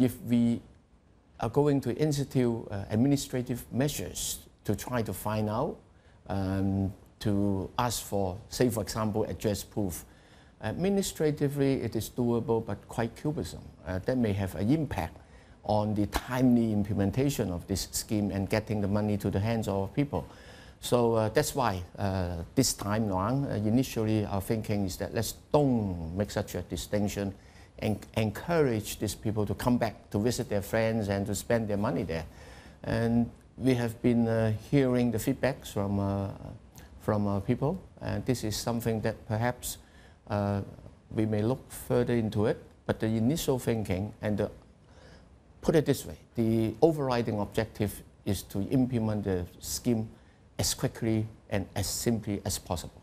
If we are going to institute uh, administrative measures to try to find out, um, to ask for, say for example, address proof, administratively it is doable but quite cumbersome. Uh, that may have an impact on the timely implementation of this scheme and getting the money to the hands of people. So uh, that's why uh, this time around, uh, initially our thinking is that let's don't make such a distinction and encourage these people to come back to visit their friends and to spend their money there. And we have been uh, hearing the feedbacks from, uh, from people, and this is something that perhaps uh, we may look further into it, but the initial thinking and the put it this way, the overriding objective is to implement the scheme as quickly and as simply as possible.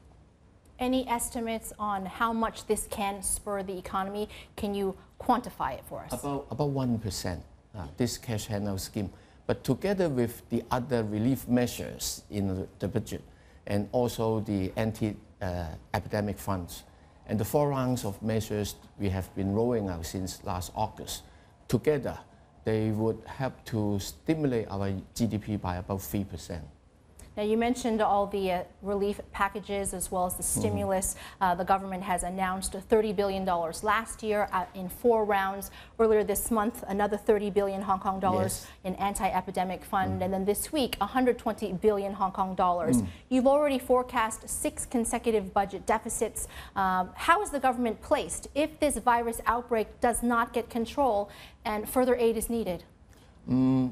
Any estimates on how much this can spur the economy? Can you quantify it for us? About, about 1%, uh, this cash handout scheme. But together with the other relief measures in the budget and also the anti-epidemic uh, funds and the four rounds of measures we have been rolling out since last August, together they would help to stimulate our GDP by about 3%. Now, you mentioned all the uh, relief packages as well as the mm-hmm. stimulus. Mm -hmm. uh, the government has announced $30 billion last year uh, in four rounds. Earlier this month, another 30 billion Hong Kong dollars yes. in anti-epidemic fund. Mm. And then this week, 120 billion Hong Kong dollars. Mm. You've already forecast six consecutive budget deficits. Um, how is the government placed if this virus outbreak does not get control and further aid is needed? Mm,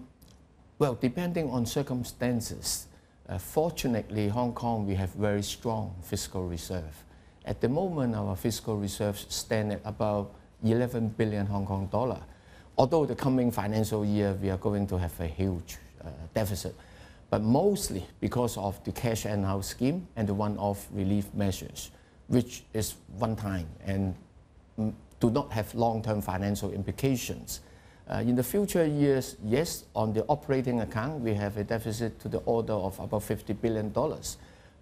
well, depending on circumstances, uh, fortunately, Hong Kong, we have very strong fiscal reserve. At the moment, our fiscal reserves stand at about 11 billion Hong Kong dollar. Although the coming financial year, we are going to have a huge uh, deficit, but mostly because of the cash handout scheme and the one-off relief measures, which is one time and mm, do not have long-term financial implications. Uh, in the future years, yes, on the operating account, we have a deficit to the order of about $50 billion.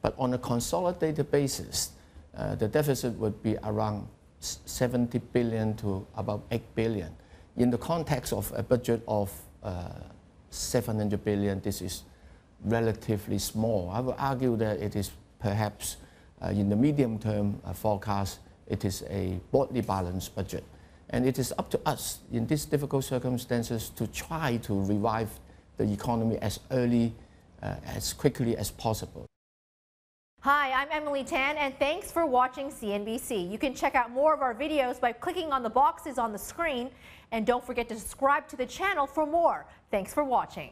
But on a consolidated basis, uh, the deficit would be around 70 billion to about 8 billion. In the context of a budget of uh, 700 billion, this is relatively small. I would argue that it is perhaps in the medium term uh, forecast, it is a broadly balanced budget. And it is up to us in these difficult circumstances to try to revive the economy as early, uh, as quickly as possible. Hi, I'm Emily Tan, and thanks for watching CNBC. You can check out more of our videos by clicking on the boxes on the screen, and don't forget to subscribe to the channel for more. Thanks for watching.